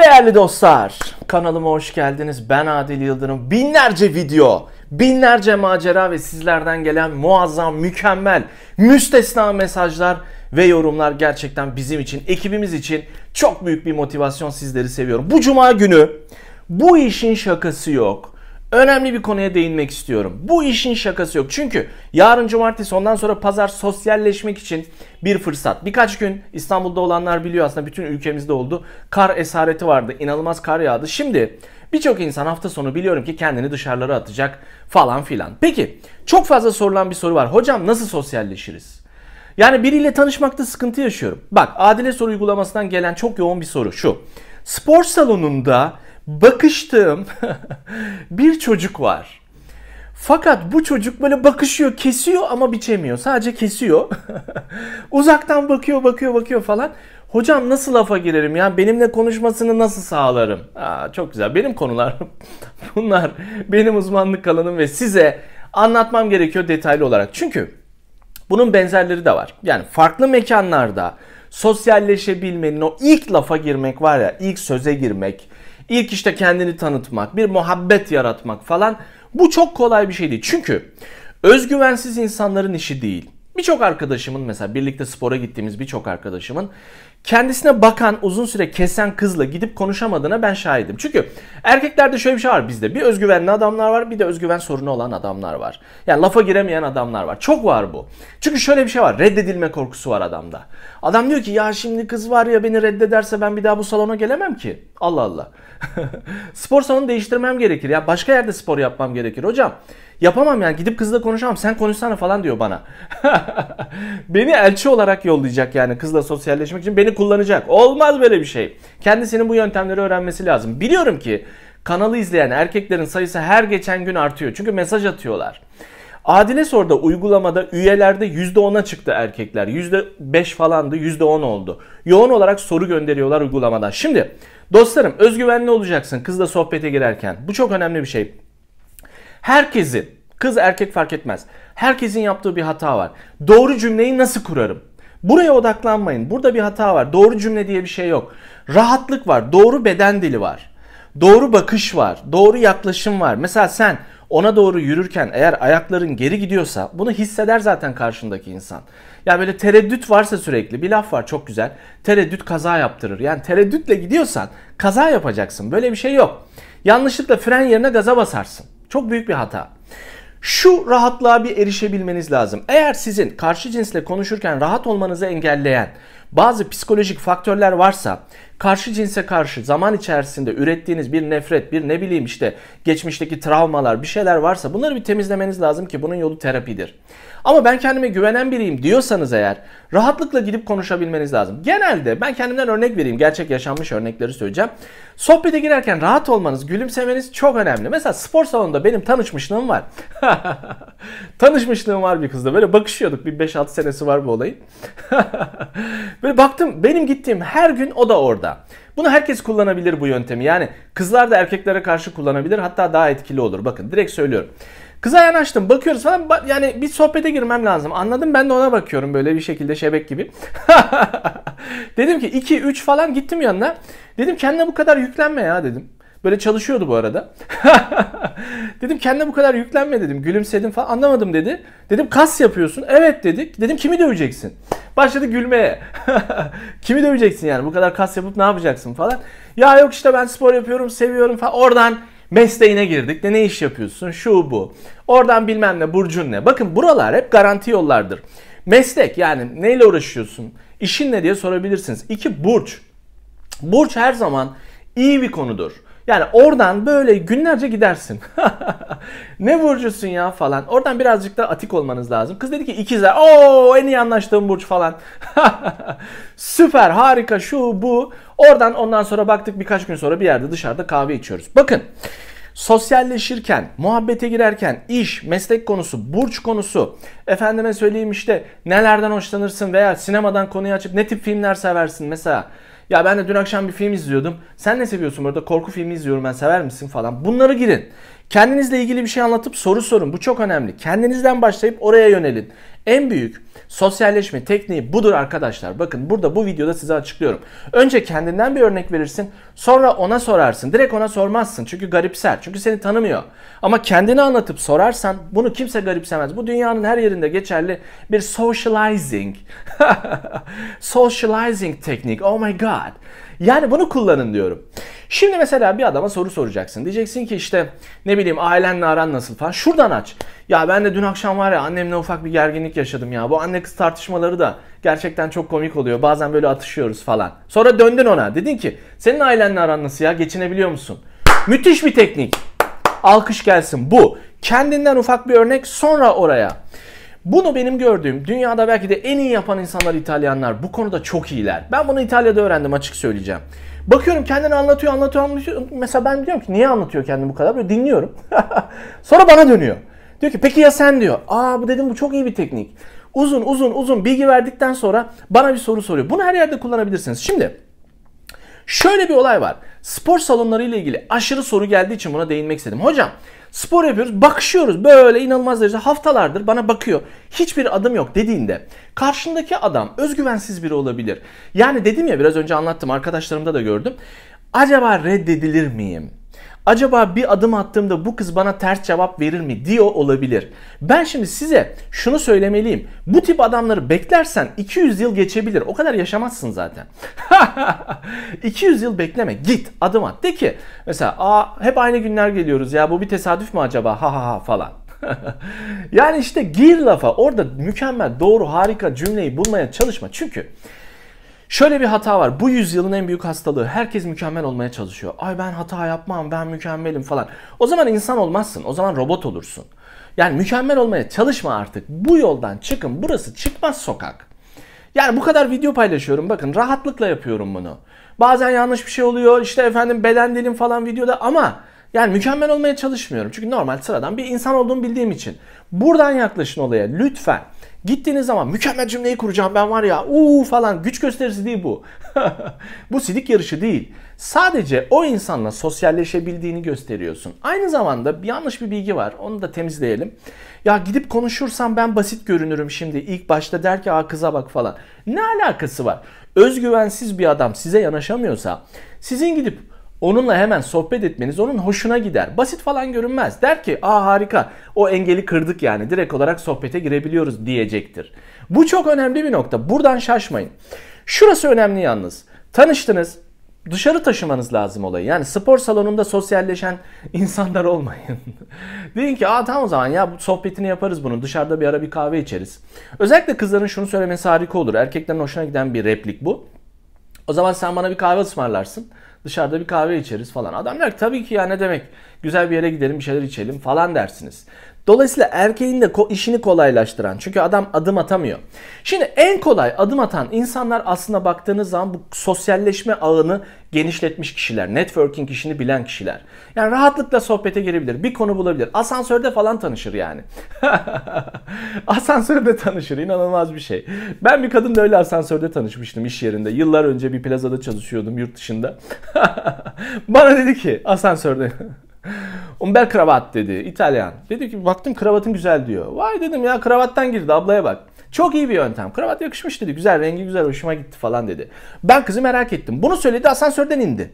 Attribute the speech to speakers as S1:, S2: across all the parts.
S1: Değerli dostlar, kanalıma hoş geldiniz. Ben Adil Yıldırım. Binlerce video, binlerce macera ve sizlerden gelen muazzam, mükemmel, müstesna mesajlar ve yorumlar gerçekten bizim için, ekibimiz için çok büyük bir motivasyon sizleri seviyorum. Bu cuma günü bu işin şakası yok. Önemli bir konuya değinmek istiyorum. Bu işin şakası yok. Çünkü yarın cumartesi ondan sonra pazar sosyalleşmek için bir fırsat. Birkaç gün İstanbul'da olanlar biliyor aslında bütün ülkemizde oldu. Kar esareti vardı. İnanılmaz kar yağdı. Şimdi birçok insan hafta sonu biliyorum ki kendini dışarılara atacak falan filan. Peki çok fazla sorulan bir soru var. Hocam nasıl sosyalleşiriz? Yani biriyle tanışmakta sıkıntı yaşıyorum. Bak Adile Soru uygulamasından gelen çok yoğun bir soru şu. Spor salonunda bakıştığım bir çocuk var. Fakat bu çocuk böyle bakışıyor, kesiyor ama biçemiyor. Sadece kesiyor. Uzaktan bakıyor, bakıyor, bakıyor falan. Hocam nasıl lafa girerim ya? Benimle konuşmasını nasıl sağlarım? Aa, çok güzel. Benim konular bunlar. Benim uzmanlık alanım ve size anlatmam gerekiyor detaylı olarak. Çünkü bunun benzerleri de var. Yani farklı mekanlarda sosyalleşebilmenin o ilk lafa girmek var ya, ilk söze girmek, ilk işte kendini tanıtmak, bir muhabbet yaratmak falan bu çok kolay bir şey değil. Çünkü özgüvensiz insanların işi değil. Birçok arkadaşımın mesela birlikte spora gittiğimiz birçok arkadaşımın kendisine bakan uzun süre kesen kızla gidip konuşamadığına ben şahidim. Çünkü erkeklerde şöyle bir şey var bizde. Bir özgüvenli adamlar var bir de özgüven sorunu olan adamlar var. Yani lafa giremeyen adamlar var. Çok var bu. Çünkü şöyle bir şey var. Reddedilme korkusu var adamda. Adam diyor ki ya şimdi kız var ya beni reddederse ben bir daha bu salona gelemem ki. Allah Allah. spor salonu değiştirmem gerekir. Ya başka yerde spor yapmam gerekir. Hocam yapamam yani gidip kızla konuşamam sen konuşsana falan diyor bana. beni elçi olarak yollayacak yani kızla sosyalleşmek için beni kullanacak. Olmaz böyle bir şey. Kendisinin bu yöntemleri öğrenmesi lazım. Biliyorum ki kanalı izleyen erkeklerin sayısı her geçen gün artıyor. Çünkü mesaj atıyorlar. Adile Sor'da uygulamada üyelerde %10'a çıktı erkekler. %5 falandı %10 oldu. Yoğun olarak soru gönderiyorlar uygulamadan. Şimdi dostlarım özgüvenli olacaksın kızla sohbete girerken. Bu çok önemli bir şey. Herkesin, kız erkek fark etmez. Herkesin yaptığı bir hata var. Doğru cümleyi nasıl kurarım? Buraya odaklanmayın. Burada bir hata var. Doğru cümle diye bir şey yok. Rahatlık var. Doğru beden dili var. Doğru bakış var. Doğru yaklaşım var. Mesela sen ona doğru yürürken eğer ayakların geri gidiyorsa bunu hisseder zaten karşındaki insan. Ya böyle tereddüt varsa sürekli bir laf var çok güzel. Tereddüt kaza yaptırır. Yani tereddütle gidiyorsan kaza yapacaksın. Böyle bir şey yok. Yanlışlıkla fren yerine gaza basarsın. Çok büyük bir hata. Şu rahatlığa bir erişebilmeniz lazım. Eğer sizin karşı cinsle konuşurken rahat olmanızı engelleyen bazı psikolojik faktörler varsa karşı cinse karşı zaman içerisinde ürettiğiniz bir nefret, bir ne bileyim işte geçmişteki travmalar, bir şeyler varsa bunları bir temizlemeniz lazım ki bunun yolu terapidir. Ama ben kendime güvenen biriyim diyorsanız eğer rahatlıkla gidip konuşabilmeniz lazım. Genelde ben kendimden örnek vereyim. Gerçek yaşanmış örnekleri söyleyeceğim. Sohbete girerken rahat olmanız, gülümsemeniz çok önemli. Mesela spor salonunda benim tanışmışlığım var. tanışmışlığım var bir kızla. Böyle bakışıyorduk. Bir 5-6 senesi var bu olayın. Böyle baktım benim gittiğim her gün o da orada. Bunu herkes kullanabilir bu yöntemi. Yani kızlar da erkeklere karşı kullanabilir. Hatta daha etkili olur. Bakın direkt söylüyorum. Kıza yanaştım bakıyoruz falan yani bir sohbete girmem lazım. Anladım ben de ona bakıyorum böyle bir şekilde şebek gibi. dedim ki 2 3 falan gittim yanına. Dedim kendine bu kadar yüklenme ya dedim. Böyle çalışıyordu bu arada. dedim kendine bu kadar yüklenme dedim. Gülümsedim falan anlamadım dedi. Dedim kas yapıyorsun. Evet dedik. Dedim kimi döveceksin? Başladı gülmeye. kimi döveceksin yani bu kadar kas yapıp ne yapacaksın falan. Ya yok işte ben spor yapıyorum seviyorum falan. Oradan mesleğine girdik de ne iş yapıyorsun şu bu. Oradan bilmem ne burcun ne. Bakın buralar hep garanti yollardır. Meslek yani neyle uğraşıyorsun? İşin ne diye sorabilirsiniz. İki burç. Burç her zaman iyi bir konudur. Yani oradan böyle günlerce gidersin. ne burcusun ya falan. Oradan birazcık da atik olmanız lazım. Kız dedi ki ikizler. Oo en iyi anlaştığım burç falan. Süper harika şu bu. Oradan ondan sonra baktık birkaç gün sonra bir yerde dışarıda kahve içiyoruz. Bakın sosyalleşirken, muhabbete girerken, iş, meslek konusu, burç konusu, efendime söyleyeyim işte nelerden hoşlanırsın veya sinemadan konuyu açıp ne tip filmler seversin mesela. Ya ben de dün akşam bir film izliyordum. Sen ne seviyorsun burada? Korku filmi izliyorum ben sever misin falan. Bunları girin. Kendinizle ilgili bir şey anlatıp soru sorun. Bu çok önemli. Kendinizden başlayıp oraya yönelin. En büyük sosyalleşme tekniği budur arkadaşlar. Bakın burada bu videoda size açıklıyorum. Önce kendinden bir örnek verirsin. Sonra ona sorarsın. Direkt ona sormazsın. Çünkü garipser. Çünkü seni tanımıyor. Ama kendini anlatıp sorarsan bunu kimse garipsemez. Bu dünyanın her yerinde geçerli bir socializing. socializing teknik. Oh my god. Yani bunu kullanın diyorum. Şimdi mesela bir adama soru soracaksın. Diyeceksin ki işte ne bileyim ailenle aran nasıl falan. Şuradan aç. Ya ben de dün akşam var ya annemle ufak bir gerginlik yaşadım ya. Bu anne kız tartışmaları da gerçekten çok komik oluyor. Bazen böyle atışıyoruz falan. Sonra döndün ona. Dedin ki senin ailenle aran nasıl ya? Geçinebiliyor musun? Müthiş bir teknik. Alkış gelsin bu. Kendinden ufak bir örnek sonra oraya. Bunu benim gördüğüm dünyada belki de en iyi yapan insanlar İtalyanlar. Bu konuda çok iyiler. Ben bunu İtalya'da öğrendim açık söyleyeceğim. Bakıyorum kendini anlatıyor anlatıyor anlatıyor. Mesela ben diyorum ki niye anlatıyor kendini bu kadar? Böyle dinliyorum. Sonra bana dönüyor. Diyor ki peki ya sen diyor. Aa bu dedim bu çok iyi bir teknik. Uzun uzun uzun bilgi verdikten sonra bana bir soru soruyor. Bunu her yerde kullanabilirsiniz. Şimdi şöyle bir olay var. Spor salonları ile ilgili aşırı soru geldiği için buna değinmek istedim. Hocam spor yapıyoruz bakışıyoruz böyle inanılmaz derecede haftalardır bana bakıyor. Hiçbir adım yok dediğinde karşındaki adam özgüvensiz biri olabilir. Yani dedim ya biraz önce anlattım arkadaşlarımda da gördüm. Acaba reddedilir miyim? Acaba bir adım attığımda bu kız bana ters cevap verir mi diyor olabilir. Ben şimdi size şunu söylemeliyim. Bu tip adamları beklersen 200 yıl geçebilir. O kadar yaşamazsın zaten. 200 yıl bekleme. Git adım at. De ki mesela Aa, hep aynı günler geliyoruz ya bu bir tesadüf mü acaba ha ha ha falan. yani işte gir lafa orada mükemmel doğru harika cümleyi bulmaya çalışma. Çünkü Şöyle bir hata var. Bu yüzyılın en büyük hastalığı. Herkes mükemmel olmaya çalışıyor. Ay ben hata yapmam, ben mükemmelim falan. O zaman insan olmazsın. O zaman robot olursun. Yani mükemmel olmaya çalışma artık. Bu yoldan çıkın. Burası çıkmaz sokak. Yani bu kadar video paylaşıyorum. Bakın rahatlıkla yapıyorum bunu. Bazen yanlış bir şey oluyor. İşte efendim beden dilim falan videoda ama yani mükemmel olmaya çalışmıyorum. Çünkü normal sıradan bir insan olduğumu bildiğim için. Buradan yaklaşın olaya lütfen. Gittiğiniz zaman mükemmel cümleyi kuracağım ben var ya uuu falan güç gösterisi değil bu. bu sidik yarışı değil. Sadece o insanla sosyalleşebildiğini gösteriyorsun. Aynı zamanda bir yanlış bir bilgi var. Onu da temizleyelim. Ya gidip konuşursam ben basit görünürüm şimdi. İlk başta der ki aa kıza bak falan. Ne alakası var? Özgüvensiz bir adam size yanaşamıyorsa sizin gidip Onunla hemen sohbet etmeniz onun hoşuna gider. Basit falan görünmez. Der ki aa harika o engeli kırdık yani direkt olarak sohbete girebiliyoruz diyecektir. Bu çok önemli bir nokta. Buradan şaşmayın. Şurası önemli yalnız. Tanıştınız. Dışarı taşımanız lazım olayı. Yani spor salonunda sosyalleşen insanlar olmayın. Deyin ki aa tamam o zaman ya sohbetini yaparız bunun. Dışarıda bir ara bir kahve içeriz. Özellikle kızların şunu söylemesi harika olur. Erkeklerin hoşuna giden bir replik bu. O zaman sen bana bir kahve ısmarlarsın. Dışarıda bir kahve içeriz falan. Adam der ki tabii ki ya ne demek. Güzel bir yere gidelim bir şeyler içelim falan dersiniz. Dolayısıyla erkeğin de işini kolaylaştıran. Çünkü adam adım atamıyor. Şimdi en kolay adım atan insanlar aslında baktığınız zaman bu sosyalleşme ağını genişletmiş kişiler. Networking işini bilen kişiler. Yani rahatlıkla sohbete girebilir. Bir konu bulabilir. Asansörde falan tanışır yani. asansörde tanışır. inanılmaz bir şey. Ben bir kadınla öyle asansörde tanışmıştım iş yerinde. Yıllar önce bir plazada çalışıyordum yurt dışında. Bana dedi ki asansörde Umber kravat dedi İtalyan. Dedi ki baktım kravatın güzel diyor. Vay dedim ya kravattan girdi ablaya bak. Çok iyi bir yöntem. Kravat yakışmış dedi. Güzel rengi güzel hoşuma gitti falan dedi. Ben kızı merak ettim. Bunu söyledi asansörden indi.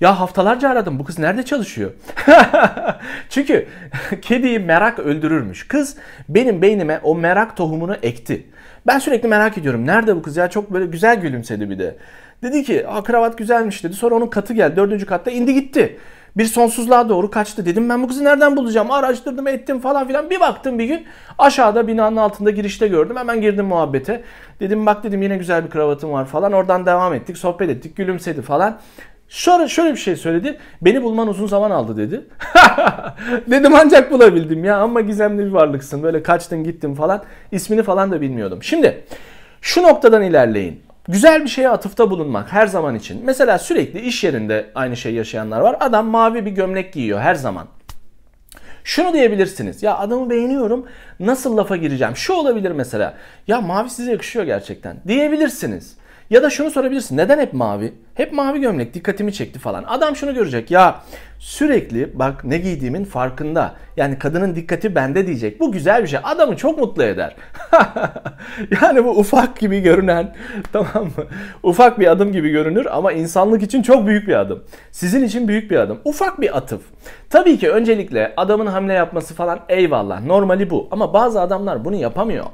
S1: Ya haftalarca aradım. Bu kız nerede çalışıyor? Çünkü kediyi merak öldürürmüş. Kız benim beynime o merak tohumunu ekti. Ben sürekli merak ediyorum. Nerede bu kız ya? Çok böyle güzel gülümsedi bir de. Dedi ki kravat güzelmiş dedi. Sonra onun katı geldi. Dördüncü katta indi gitti bir sonsuzluğa doğru kaçtı. Dedim ben bu kızı nereden bulacağım? Araştırdım ettim falan filan. Bir baktım bir gün aşağıda binanın altında girişte gördüm. Hemen girdim muhabbete. Dedim bak dedim yine güzel bir kravatım var falan. Oradan devam ettik sohbet ettik gülümsedi falan. Şöyle, şöyle bir şey söyledi. Beni bulman uzun zaman aldı dedi. Dedim ancak bulabildim ya ama gizemli bir varlıksın. Böyle kaçtın gittin falan. İsmini falan da bilmiyordum. Şimdi şu noktadan ilerleyin. Güzel bir şeye atıfta bulunmak her zaman için. Mesela sürekli iş yerinde aynı şey yaşayanlar var. Adam mavi bir gömlek giyiyor her zaman. Şunu diyebilirsiniz. Ya adamı beğeniyorum. Nasıl lafa gireceğim? Şu olabilir mesela. Ya mavi size yakışıyor gerçekten. Diyebilirsiniz. Ya da şunu sorabilirsin. Neden hep mavi? Hep mavi gömlek dikkatimi çekti falan. Adam şunu görecek. Ya sürekli bak ne giydiğimin farkında. Yani kadının dikkati bende diyecek. Bu güzel bir şey. Adamı çok mutlu eder. yani bu ufak gibi görünen tamam mı? Ufak bir adım gibi görünür ama insanlık için çok büyük bir adım. Sizin için büyük bir adım. Ufak bir atıf. Tabii ki öncelikle adamın hamle yapması falan eyvallah. Normali bu. Ama bazı adamlar bunu yapamıyor.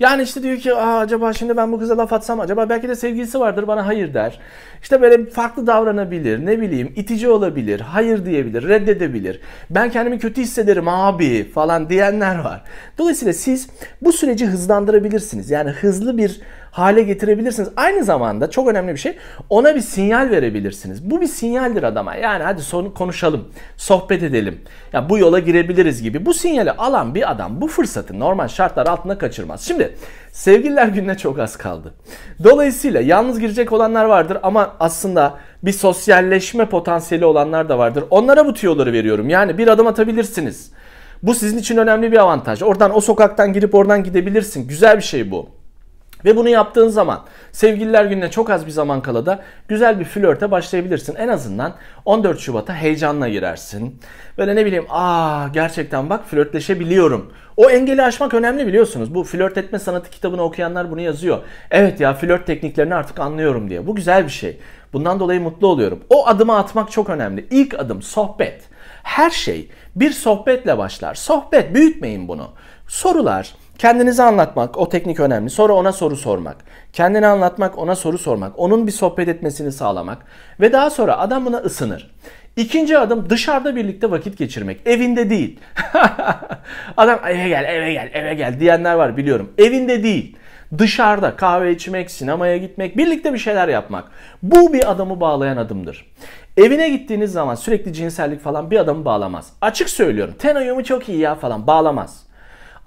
S1: Yani işte diyor ki Aa, acaba şimdi ben bu kıza laf atsam acaba belki de sevgilisi vardır bana hayır der. İşte böyle farklı davranabilir ne bileyim itici olabilir hayır diyebilir reddedebilir. Ben kendimi kötü hissederim abi falan diyenler var. Dolayısıyla siz bu süreci hızlandırabilirsiniz. Yani hızlı bir hale getirebilirsiniz. Aynı zamanda çok önemli bir şey ona bir sinyal verebilirsiniz. Bu bir sinyaldir adama. Yani hadi son konuşalım, sohbet edelim. Ya bu yola girebiliriz gibi. Bu sinyali alan bir adam bu fırsatı normal şartlar altında kaçırmaz. Şimdi sevgililer gününe çok az kaldı. Dolayısıyla yalnız girecek olanlar vardır ama aslında bir sosyalleşme potansiyeli olanlar da vardır. Onlara bu tüyoları veriyorum. Yani bir adım atabilirsiniz. Bu sizin için önemli bir avantaj. Oradan o sokaktan girip oradan gidebilirsin. Güzel bir şey bu. Ve bunu yaptığın zaman sevgililer gününe çok az bir zaman kala da güzel bir flörte başlayabilirsin. En azından 14 Şubat'a heyecanla girersin. Böyle ne bileyim aa gerçekten bak flörtleşebiliyorum. O engeli aşmak önemli biliyorsunuz. Bu flört etme sanatı kitabını okuyanlar bunu yazıyor. Evet ya flört tekniklerini artık anlıyorum diye. Bu güzel bir şey. Bundan dolayı mutlu oluyorum. O adımı atmak çok önemli. İlk adım sohbet. Her şey bir sohbetle başlar. Sohbet büyütmeyin bunu. Sorular, Kendinizi anlatmak, o teknik önemli. Sonra ona soru sormak. Kendini anlatmak, ona soru sormak. Onun bir sohbet etmesini sağlamak. Ve daha sonra adam buna ısınır. İkinci adım dışarıda birlikte vakit geçirmek. Evinde değil. adam eve gel, eve gel, eve gel diyenler var biliyorum. Evinde değil. Dışarıda kahve içmek, sinemaya gitmek, birlikte bir şeyler yapmak. Bu bir adamı bağlayan adımdır. Evine gittiğiniz zaman sürekli cinsellik falan bir adamı bağlamaz. Açık söylüyorum. Ten uyumu çok iyi ya falan bağlamaz.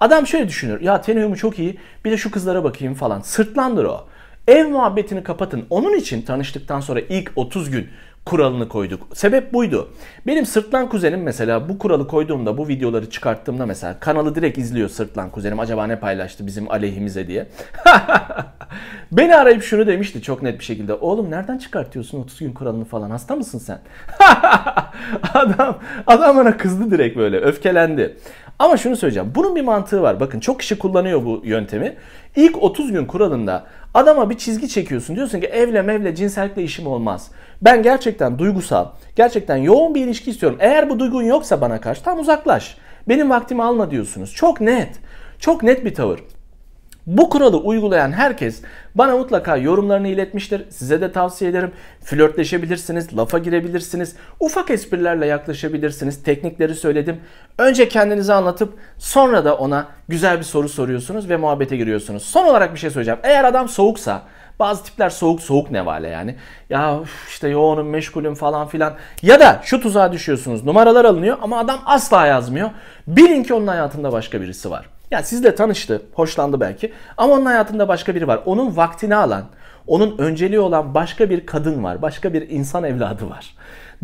S1: Adam şöyle düşünür. Ya ten uyumu çok iyi. Bir de şu kızlara bakayım falan. Sırtlandır o. Ev muhabbetini kapatın. Onun için tanıştıktan sonra ilk 30 gün kuralını koyduk. Sebep buydu. Benim sırtlan kuzenim mesela bu kuralı koyduğumda bu videoları çıkarttığımda mesela kanalı direkt izliyor sırtlan kuzenim. Acaba ne paylaştı bizim aleyhimize diye. Beni arayıp şunu demişti çok net bir şekilde. Oğlum nereden çıkartıyorsun 30 gün kuralını falan hasta mısın sen? adam, adam bana kızdı direkt böyle öfkelendi. Ama şunu söyleyeceğim. Bunun bir mantığı var. Bakın çok kişi kullanıyor bu yöntemi. İlk 30 gün kuralında adama bir çizgi çekiyorsun. Diyorsun ki evle mevle cinsellikle işim olmaz. Ben gerçekten duygusal, gerçekten yoğun bir ilişki istiyorum. Eğer bu duygun yoksa bana karşı tam uzaklaş. Benim vaktimi alma diyorsunuz. Çok net. Çok net bir tavır. Bu kuralı uygulayan herkes bana mutlaka yorumlarını iletmiştir. Size de tavsiye ederim. Flörtleşebilirsiniz, lafa girebilirsiniz, ufak esprilerle yaklaşabilirsiniz. Teknikleri söyledim. Önce kendinizi anlatıp sonra da ona güzel bir soru soruyorsunuz ve muhabbete giriyorsunuz. Son olarak bir şey söyleyeceğim. Eğer adam soğuksa bazı tipler soğuk soğuk nevale yani. Ya işte yoğunum meşgulüm falan filan. Ya da şu tuzağa düşüyorsunuz. Numaralar alınıyor ama adam asla yazmıyor. Bilin ki onun hayatında başka birisi var. Yani sizle tanıştı, hoşlandı belki ama onun hayatında başka biri var. Onun vaktini alan, onun önceliği olan başka bir kadın var, başka bir insan evladı var.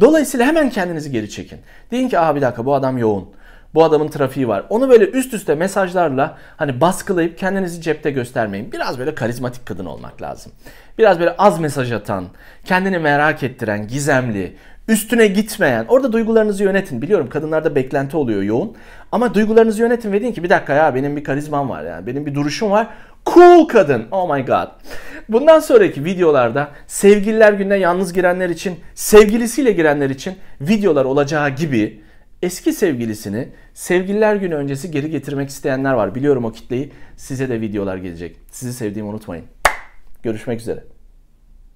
S1: Dolayısıyla hemen kendinizi geri çekin. Deyin ki Aa, bir dakika bu adam yoğun. Bu adamın trafiği var. Onu böyle üst üste mesajlarla hani baskılayıp kendinizi cepte göstermeyin. Biraz böyle karizmatik kadın olmak lazım. Biraz böyle az mesaj atan, kendini merak ettiren, gizemli, üstüne gitmeyen. Orada duygularınızı yönetin. Biliyorum kadınlarda beklenti oluyor yoğun. Ama duygularınızı yönetin ve deyin ki bir dakika ya benim bir karizmam var yani. Benim bir duruşum var. Cool kadın. Oh my god. Bundan sonraki videolarda sevgililer gününe yalnız girenler için, sevgilisiyle girenler için videolar olacağı gibi eski sevgilisini sevgililer günü öncesi geri getirmek isteyenler var. Biliyorum o kitleyi. Size de videolar gelecek. Sizi sevdiğimi unutmayın. Görüşmek üzere.